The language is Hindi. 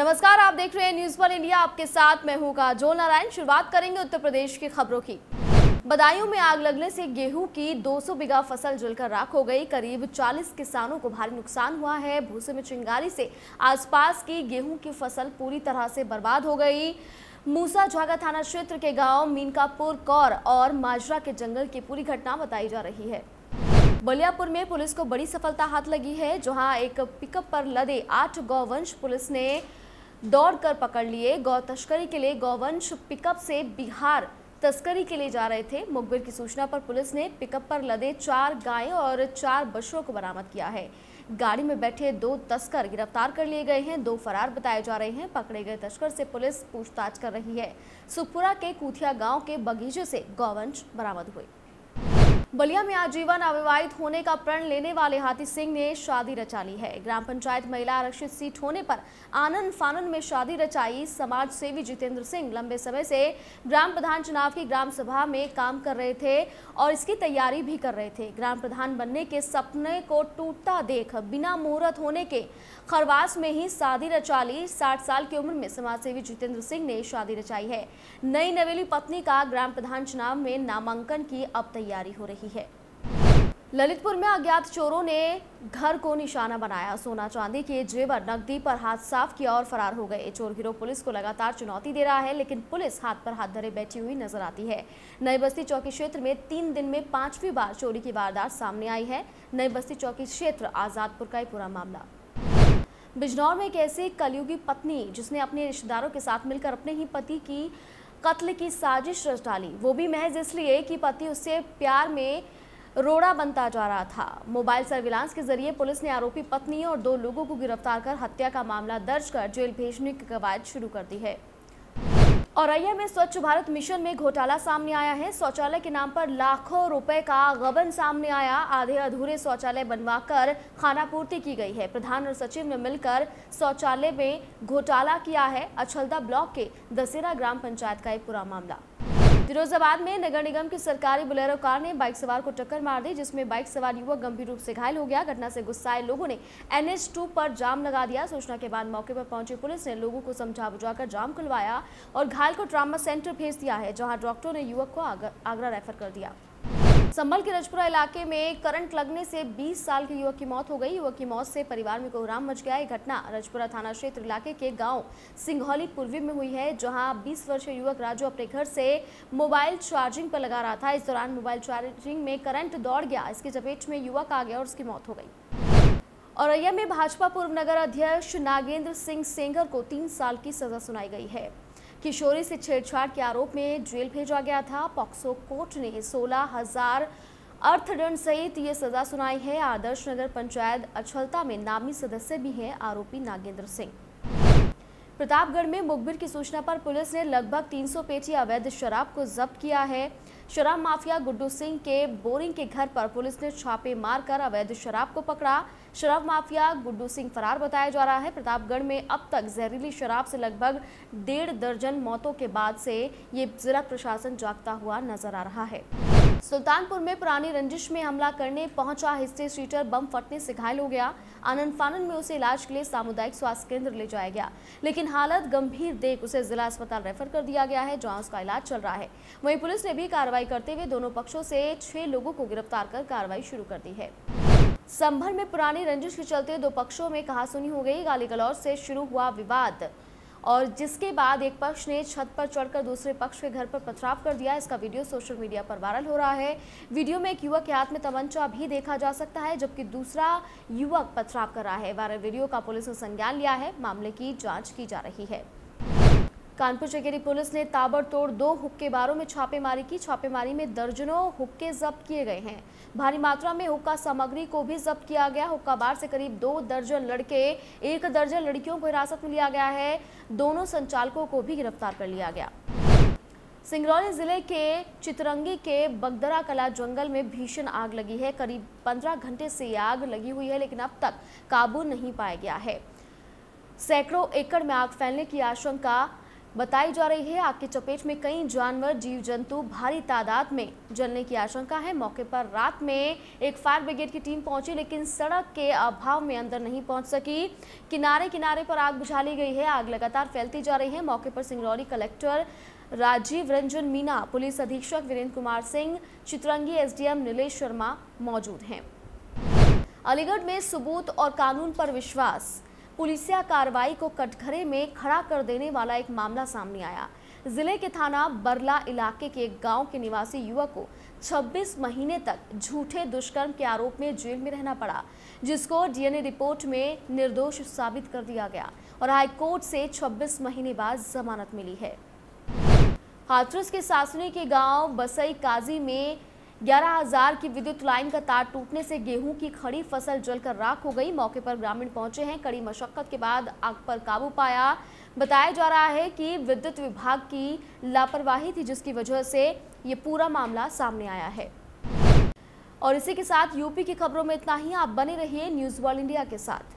नमस्कार, आप देख रहे हैं न्यूज़ वन इंडिया आपके साथ मैं हूँ काजोल नारायण। शुरुआत करेंगे उत्तर प्रदेश की खबरों की। बदायूं में आग लगने से गेहूँ की 200 बीघा फ़सल जलकर राख हो गई। करीब 40 किसानों को भारी नुकसान हुआ है। भूसे में चिंगारी से आसपास की गेहूँ की फ़सल पूरी तरह से बर्बाद हो गई। मूसा झागा थाना क्षेत्र के गाँव मीनकापुर कौर और माजरा के जंगल की पूरी घटना बताई जा रही है। बलियापुर में पुलिस को बड़ी सफलता हाथ लगी है, जहाँ एक पिकअप पर लदे आठ गौवंश पुलिस ने दौड़कर पकड़ लिए। गौ तस्करी के लिए गौवंश पिकअप से बिहार तस्करी के लिए जा रहे थे। मुखबिर की सूचना पर पुलिस ने पिकअप पर लदे चार गायों और चार बछड़ों को बरामद किया है। गाड़ी में बैठे दो तस्कर गिरफ़्तार कर लिए गए हैं। दो फरार बताए जा रहे हैं। पकड़े गए तस्कर से पुलिस पूछताछ कर रही है। सुखपुरा के कुथिया गाँव के बगीचे से गौवंश बरामद हुए। बलिया में आजीवन अविवाहित होने का प्रण लेने वाले हाथी सिंह ने शादी रचा ली है। ग्राम पंचायत महिला आरक्षित सीट होने पर आनंद फानन में शादी रचाई। समाज सेवी जितेंद्र सिंह लंबे समय से ग्राम प्रधान चुनाव की ग्राम सभा में काम कर रहे थे और इसकी तैयारी भी कर रहे थे। ग्राम प्रधान बनने के सपने को टूटता देख, बिना मुहूर्त होने के खरवास में ही शादी रचा ली। साठ साल की उम्र में समाज सेवी जितेंद्र सिंह ने शादी रचाई है। नई नवेली पत्नी का ग्राम प्रधान चुनाव में नामांकन की अब तैयारी हो रही रही है। ललितपुर में अज्ञात चोरों ने घर को निशाना बनाया। सोना चांदी के जेवर नकदी पर हाथ साफ़ किया और फरार हो गए। चोर गिरोह पुलिस को लगातार चुनौती दे रहा है, लेकिन पुलिस हाथ पर हाथ धरे बैठी हुई नज़र आती है। नई बस्ती चौकी क्षेत्र में तीन दिन में पांचवी बार चोरी की वारदात सामने आई है। नई बस्ती चौकी क्षेत्र, आजादपुर का पूरा मामला। बिजनौर में एक ऐसी कलयुगी पत्नी जिसने अपने रिश्तेदारों के साथ मिलकर अपने ही पति की कत्ल की साजिश रच डाली। वो भी महज इसलिए कि पति उससे प्यार में रोड़ा बनता जा रहा था। मोबाइल सर्विलांस के ज़रिए पुलिस ने आरोपी पत्नी और दो लोगों को गिरफ़्तार कर हत्या का मामला दर्ज कर जेल भेजने की कवायद शुरू कर दी है। औरैया में स्वच्छ भारत मिशन में घोटाला सामने आया है। शौचालय के नाम पर लाखों रुपए का गबन सामने आया। आधे अधूरे शौचालय बनवाकर खानापूर्ति की गई है। प्रधान और सचिव ने मिलकर शौचालय में घोटाला किया है। अछलदा ब्लॉक के दसेरा ग्राम पंचायत का एक पूरा मामला। फिरोजाबाद में नगर निगम की सरकारी बुलेरो कार ने बाइक सवार को टक्कर मार दी, जिसमें बाइक सवार युवक गंभीर रूप से घायल हो गया। घटना से गुस्साए लोगों ने एनएच टू पर जाम लगा दिया। सूचना के बाद मौके पर पहुँची पुलिस ने लोगों को समझा बुझाकर जाम खुलवाया और घायल को ट्रामा सेंटर भेज दिया है, जहाँ डॉक्टरों ने युवक को आगरा रेफर कर दिया। संभल के रजपुरा इलाके में करंट लगने से 20 साल के युवक की मौत हो गई। युवक की मौत से परिवार में कोहराम मच गया। ये घटना रजपुरा थाना क्षेत्र इलाके के गाँव सिंघौली पूर्वी में हुई है, जहाँ 20 वर्षीय युवक राजू अपने घर से मोबाइल चार्जिंग पर लगा रहा था। इस दौरान मोबाइल चार्जिंग में करंट दौड़ गया। इसकी चपेट में युवक आ गया और उसकी मौत हो गई। औरैया में भाजपा पूर्व नगर अध्यक्ष नागेंद्र सिंह सेंगर को तीन साल की सजा सुनाई गई है। किशोरी से छेड़छाड़ के आरोप में जेल भेजा गया था। पॉक्सो कोर्ट ने सोलह हज़ार अर्थदंड सहित ये सजा सुनाई है। आदर्श नगर पंचायत अछलता में नामी सदस्य भी हैं आरोपी नागेंद्र सिंह। प्रतापगढ़ में मुखबिर की सूचना पर पुलिस ने लगभग 300 पेटी अवैध शराब को जब्त किया है। शराब माफिया गुड्डू सिंह के बोरिंग के घर पर पुलिस ने छापे मारकर अवैध शराब को पकड़ा। शराब माफिया गुड्डू सिंह फरार बताया जा रहा है। प्रतापगढ़ में अब तक जहरीली शराब से लगभग डेढ़ दर्जन मौतों के बाद से ये जिला प्रशासन जागता हुआ नज़र आ रहा है। सुल्तानपुर में पुरानी रंजिश में हमला करने पहुँचा हिस्से सीटर बम फटने से घायल हो गया। आनंद फानन में उसे इलाज के लिए सामुदायिक स्वास्थ्य केंद्र ले जाया गया। लेकिन हालत गंभीर देख उसे जिला अस्पताल रेफर कर दिया गया है, जहाँ उसका इलाज चल रहा है। वहीं पुलिस ने भी कार्रवाई करते हुए दोनों पक्षों से छह लोगों को गिरफ़्तार कर कार्रवाई शुरू कर दी है। संभल में पुरानी रंजिश के चलते दो पक्षों में कहासुनी हो गई। गाली गलौज से शुरू हुआ विवाद। और जिसके बाद एक पक्ष ने छत पर चढ़कर दूसरे पक्ष के घर पर पथराव कर दिया। इसका वीडियो सोशल मीडिया पर वायरल हो रहा है। वीडियो में एक युवक के हाथ में तमंचा भी देखा जा सकता है, जबकि दूसरा युवक पथराव कर रहा है। वायरल वीडियो का पुलिस ने संज्ञान लिया है। मामले की जाँच की जा रही है। कानपुर चकेरी पुलिस ने ताबड़तोड़ दो हुक्के बारों में छापेमारी की। छापेमारी में दर्जनों हुक्के जब्त किए गए हैं। भारी मात्रा में हुक्का सामग्री को भी जब्त किया गया। हुक्का बार से करीब दो दर्जन लड़के, एक दर्जन लड़कियों को हिरासत में लिया गया है। दोनों संचालकों को भी गिरफ़्तार कर लिया गया। सिंगरौली ज़िले के चितरंगी के बगदरा कला जंगल में भीषण आग लगी है। करीब 15 घंटे से आग लगी हुई है, लेकिन अब तक काबू नहीं पाया गया है। सैकड़ों एकड़ में आग फैलने की आशंका बताई जा रही है, आग की चपेट में कई जानवर जीव जंतु भारी तादाद में जलने की आशंका है। मौके पर रात में एक फायर ब्रिगेड की टीम पहुँची, लेकिन सड़क के अभाव में अंदर नहीं पहुँच सकी। किनारे किनारे पर आग बुझा ली गई है, आग लगातार फैलती जा रही है। मौके पर सिंगरौली कलेक्टर राजीव रंजन मीना, पुलिस अधीक्षक वीरेंद्र कुमार सिंह, चित्रंगी एसडीएम नीलेश शर्मा मौजूद हैं। अलीगढ़ में सबूत और कानून पर विश्वास पुलिसिया कार्रवाई को कटघरे में खड़ा कर देने वाला एक मामला सामने आया। ज़िले के थाना बरला इलाके के एक गाँव के निवासी युवक को 26 महीने तक झूठे दुष्कर्म के आरोप में जेल में रहना पड़ा, जिसको डीएनए रिपोर्ट में निर्दोष साबित कर दिया गया और हाईकोर्ट से 26 महीने बाद जमानत मिली है। हाथरस के सासनी के गाँव बसई काजी में ग्यारह हज़ार की विद्युत लाइन का तार टूटने से गेहूँ की खड़ी फ़सल जलकर राख हो गई। मौके पर ग्रामीण पहुँचे हैं। कड़ी मशक्कत के बाद आग पर काबू पाया। बताया जा रहा है कि विद्युत विभाग की लापरवाही थी, जिसकी वजह से ये पूरा मामला सामने आया है। और इसी के साथ यूपी की खबरों में इतना ही। आप बने रहिए न्यूज़ वर्ल्ड इंडिया के साथ।